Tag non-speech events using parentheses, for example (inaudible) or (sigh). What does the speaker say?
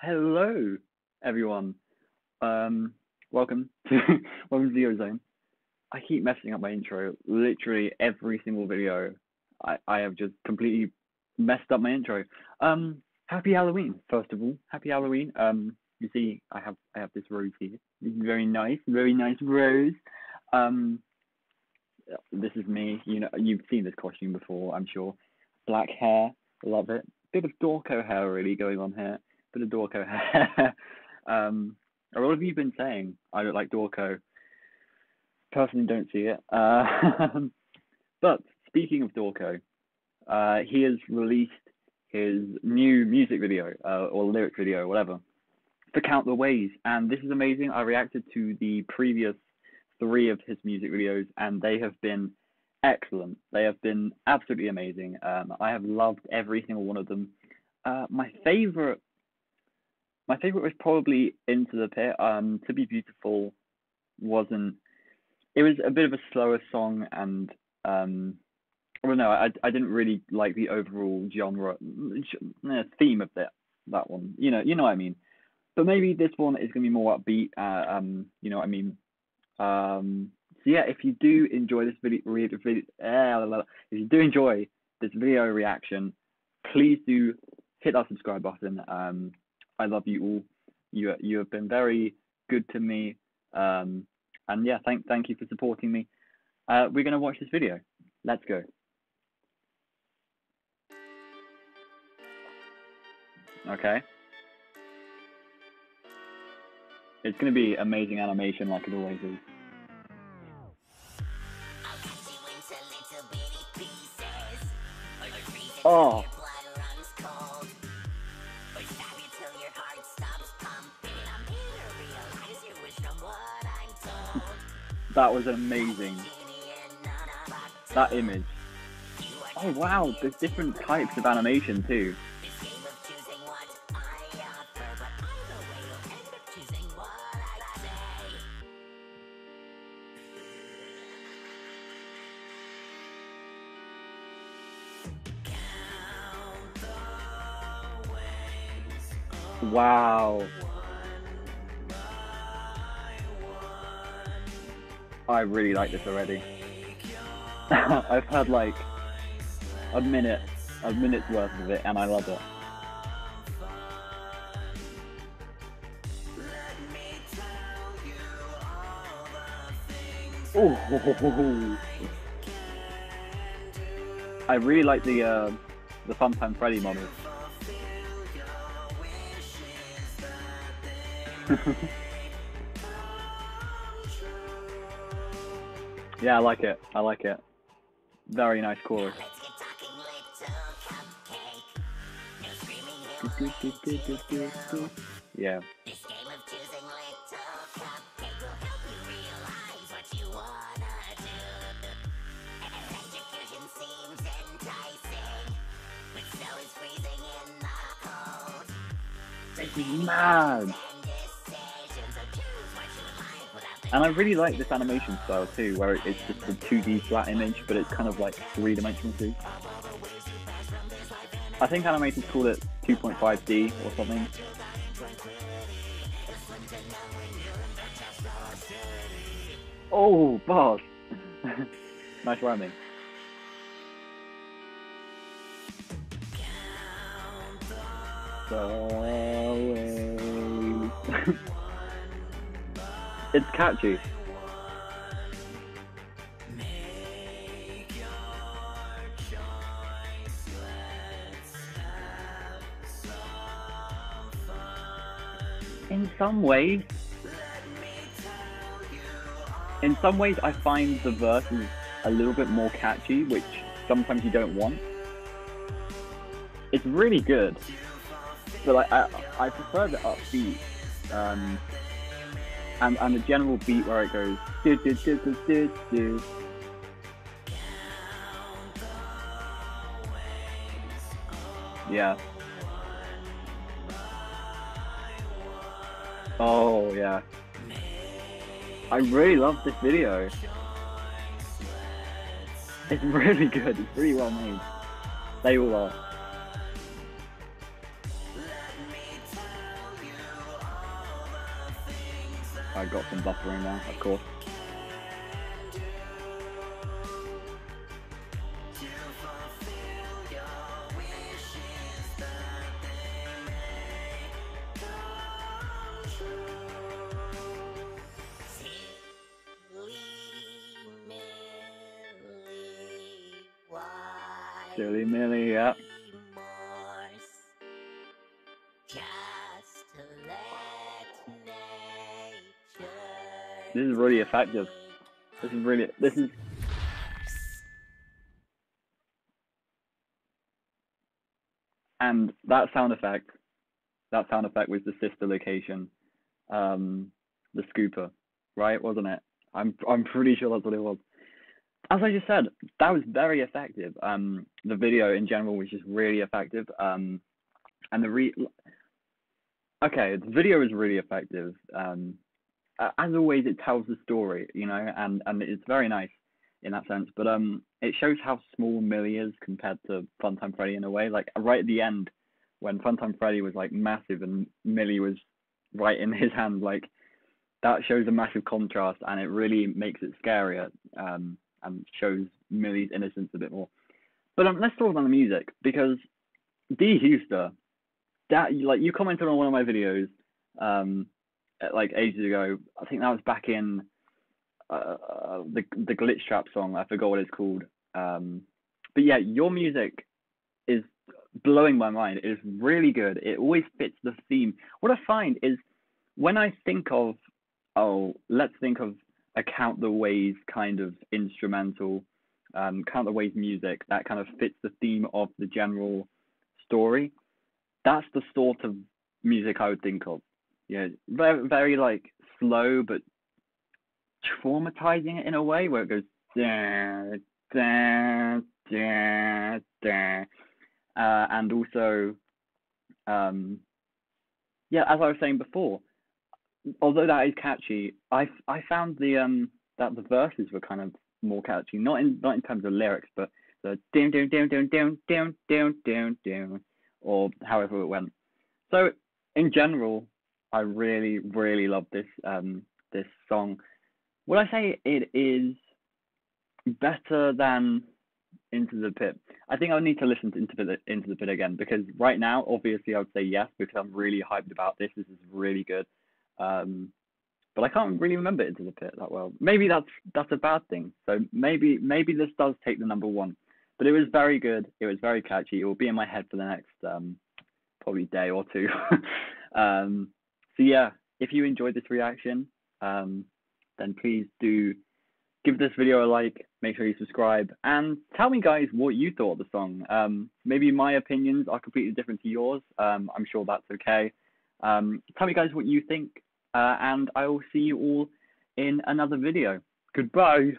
Hello, everyone. Um, welcome to (laughs) welcome to the Ozone. I keep messing up my intro. Literally every single video, I, I have just completely messed up my intro. Um, happy Halloween, first of all. Happy Halloween. Um, you see, I have I have this rose here. Is very nice, very nice rose. Um, this is me. You know, you've seen this costume before, I'm sure. Black hair, love it. Bit of Dawko hair really going on here. Bit of Dawko hair. um, a lot of you have been saying I look like Dawko. Personally, don't see it. Uh, (laughs) but speaking of Dawko, uh, he has released his new music video uh, or lyric video, whatever, for Count the Ways, and this is amazing. I reacted to the previous three of his music videos, and they have been excellent. They have been absolutely amazing. Um, I have loved every single one of them. Uh, my favorite, my favorite was probably Into the Pit. Um, To Be Beautiful wasn't. It was a bit of a slower song, and um, well, no, I I didn't really like the overall genre uh, theme of that that one. You know, you know what I mean. But maybe this one is going to be more upbeat. Uh, um, you know what I mean. Um, so yeah, if you do enjoy this video, uh, if you do enjoy this video reaction, please do hit that subscribe button. Um, I love you all. You you have been very good to me. Um, and yeah, thank thank you for supporting me. Uh, we're gonna watch this video. Let's go. Okay. It's gonna be amazing animation like it always is. Oh. That was amazing. That image. Oh wow, there's different types of animation too. Wow. I really like this already. (laughs) I've had like a minute, a minute's worth of it, and I love it. Oh, I really like the uh, the Funtime Freddy model. (laughs) yeah, I like it. I like it. Very nice chorus. Yeah. This is mad. And I really like this animation style too, where it's just a 2D flat image, but it's kind of like three-dimensional too. I think animators call it 2.5D or something. Oh, boss! (laughs) nice rhyming. It's catchy. In some ways, in some ways, I find the verses a little bit more catchy, which sometimes you don't want. It's really good, but I I, I prefer the upbeat um, and, and the general beat where it goes. Yeah. Oh yeah. I really love this video. It's (laughs) really good. It's really well made. They all are. I got some buffering now, of course. Silly Millie, yeah. This is really effective. This is really, this is, and that sound effect, that sound effect was the sister location, um, the scooper, right? Wasn't it? I'm, I'm pretty sure that's what it was. As I just said, that was very effective. Um, the video in general was just really effective. Um, and the re, okay, the video is really effective. Um, as always, it tells the story, you know, and and it's very nice in that sense. But um, it shows how small Millie is compared to Funtime Freddy in a way. Like right at the end, when Funtime Freddy was like massive and Millie was right in (laughs) his hand, like that shows a massive contrast, and it really makes it scarier um, and shows Millie's innocence a bit more. But um, let's talk about the music because DHeusta, that like you commented on one of my videos. Um, uh, like ages ago. I think that was back in uh, the the glitch trap song. I forgot what it's called. Um, but yeah, your music is blowing my mind. It is really good. It always fits the theme. What I find is when I think of oh, let's think of a Count the Ways kind of instrumental, um, Count the Ways music that kind of fits the theme of the general story. That's the sort of music I would think of yeah, very very like slow but traumatizing in a way where it goes da da da da, uh, and also um yeah, as I was saying before, although that is catchy, I I found the um that the verses were kind of more catchy, not in not in terms of lyrics, but the down down down down down down down down down or however it went. So in general, I really, really love this um this song. Would I say it is better than Into the Pit? I think I'll need to listen to Into the Into the Pit again because right now, obviously, I would say yes because I'm really hyped about this. This is really good. Um, but I can't really remember Into the Pit that well. Maybe that's that's a bad thing. So maybe maybe this does take the number one. But it was very good. It was very catchy. It will be in my head for the next um, probably day or two. (laughs) um, so yeah, if you enjoyed this reaction, um, then please do give this video a like, make sure you subscribe, and tell me guys what you thought of the song. Um, maybe my opinions are completely different to yours. Um, I'm sure that's okay. Um, tell me guys what you think, uh, and I will see you all in another video. Goodbye.